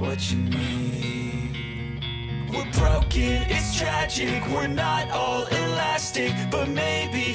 What you need We're broken, it's tragic. We're not all elastic But maybe